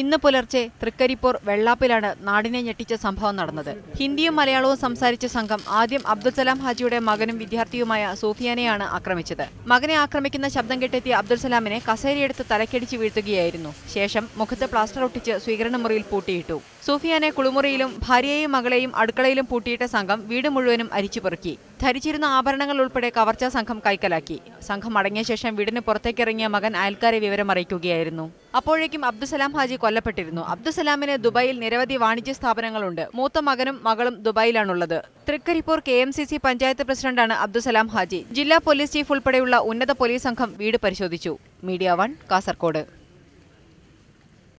ഇന്ന് പുലർച്ചെ തൃക്കരിപ്പൂർ വെള്ളാപ്പിലാണ് നാടിനെ ഞെട്ടിച്ച സംഭവം നടന്നത്. ഹിന്ദിയും മലയാളവും സംസാരിച്ച സംഘം ആദ്യം അബ്ദുൽ സലാം ഹാജിയുടെ മകനും വിദ്യാർത്ഥിയുമായ സൂഫിയാനെയാണ് ആക്രമിച്ചത്. മകനെ ആക്രമിക്കുന്ന ശബ്ദം കെട്ടെത്തിയ അബ്ദുൽ സലാമിനെ കസേരയെടുത്ത് തലക്കടിച്ച് വീഴ്ത്തുകയായിരുന്നു. ശേഷം മുഖത്ത് പ്ലാസ്റ്റർ ഒട്ടിച്ച് സ്വീകരണ മുറിയിൽ പൂട്ടിയിട്ടു. സൂഫിയാനെ കുളിമുറിയിലും ഭാര്യയെയും മകളെയും അടുക്കളയിലും പൂട്ടിയിട്ട സംഘം വീട് മുഴുവനും അരിച്ചുപെറുക്കി ധരിച്ചിരുന്ന ആഭരണങ്ങൾ ഉൾപ്പെടെ കവർച്ചാ സംഘം കൈക്കലാക്കി. സംഘം അടങ്ങിയ ശേഷം വീടിന് പുറത്തേക്കിറങ്ങിയ മകൻ അയൽക്കാരെ വിവരം അറിയിക്കുകയായിരുന്നു. അപ്പോഴേക്കും അബ്ദുസലാം ഹാജി കൊല്ലപ്പെട്ടിരുന്നു. അബ്ദുസലാമിന് ദുബായിൽ നിരവധി വാണിജ്യ സ്ഥാപനങ്ങളുണ്ട്. മൂത്ത മകനും മകളും ദുബായിലാണുള്ളത്. Trikaripur K M C C panchayat പ്രസിഡന്റാണ് അബ്ദുസലാം ഹാജി. ജില്ലാ പോലീസ് ചീഫ് ഉൾപ്പെടെയുള്ള ഉന്നത പോലീസ് സംഘം വീട് പരിശോധിച്ചു. Media one Kasaragod.